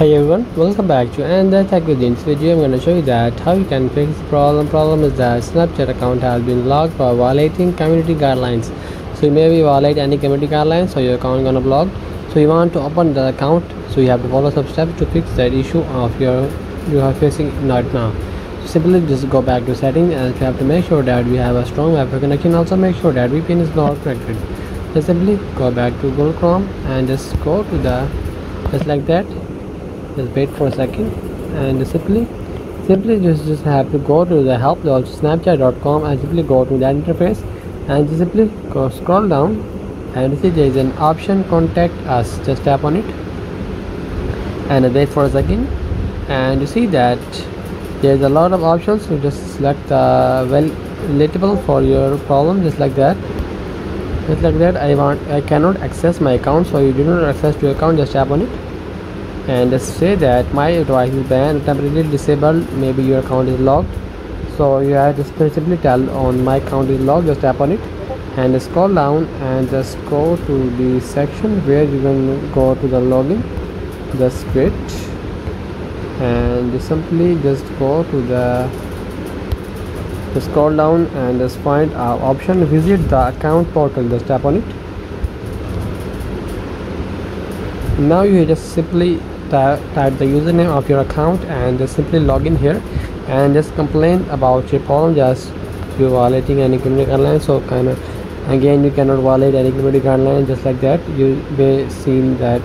Hey everyone, welcome back to another tech with in this video I'm going to show you that how you can fix the problem. Problem is that Snapchat account has been locked for violating community guidelines. So you maybe violate any community guidelines so your account gonna block. So you want to open the account so you have to follow some steps to fix that issue of your you are facing right now. So simply just go back to settings and you have to make sure that we have a strong Wi-Fi connection. Also make sure that VPN is not connected. Just simply go back to Google Chrome and just go to the just like that just wait for a second and simply simply just just have to go to the help snapchat.com and simply go to that interface and just simply go scroll down and see there is an option contact us. Just tap on it and wait for a second and you see that there's a lot of options. So just select the well relatable for your problem just like that. Just like that i want i cannot access my account so you do not access to your account just tap on it and say that my device is banned temporarily disabled. Maybe your account is locked. So you have to simply tell on my account is locked. Just tap on it and scroll down and just go to the section where you can go to the login. Just quit and simply just go to the just scroll down and just find our option. Visit the account portal. Just tap on it. Now you just simply type the username of your account and just simply log in here and just complain about your problem. Just you violating any community guidelines so kind of again you cannot violate any community guidelines just like that. You may see that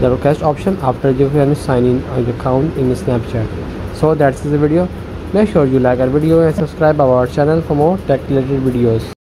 the request option after you finish signing on your account in snapchat. So that's the video. Make sure you like our video and subscribe our channel for more tech related videos